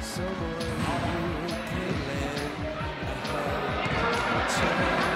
Someone who can lend a hand.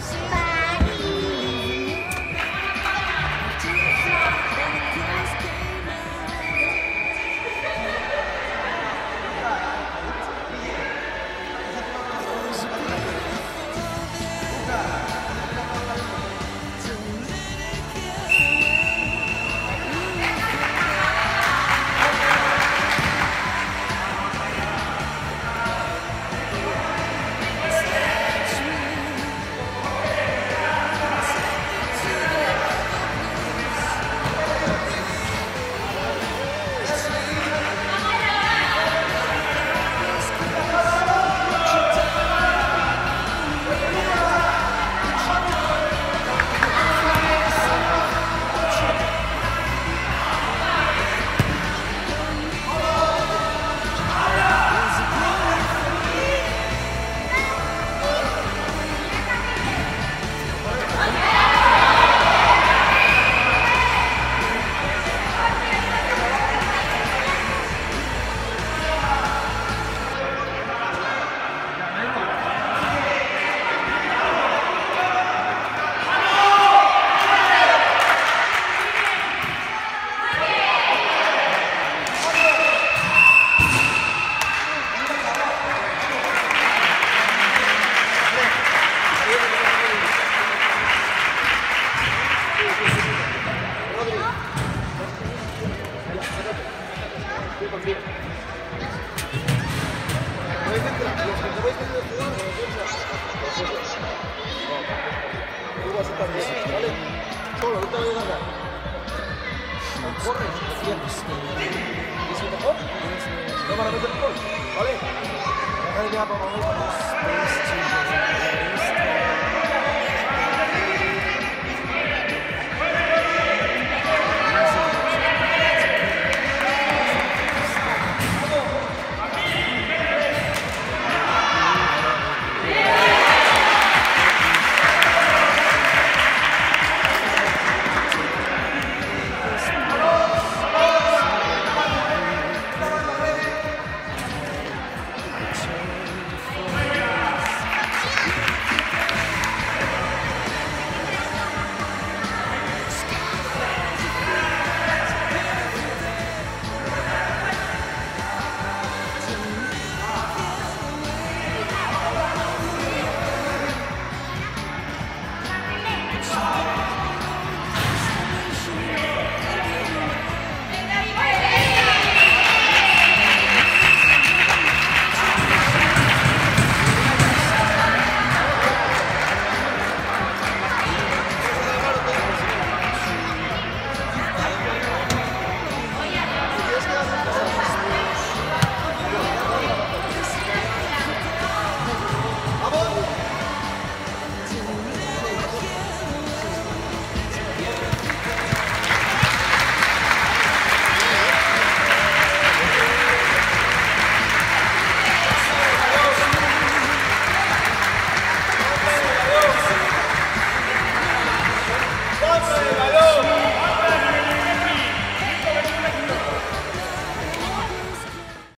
失敗 corre, pierdes. Если таков, то надо выиграть гол. Валерий, на Карабиапа Мамы, 200.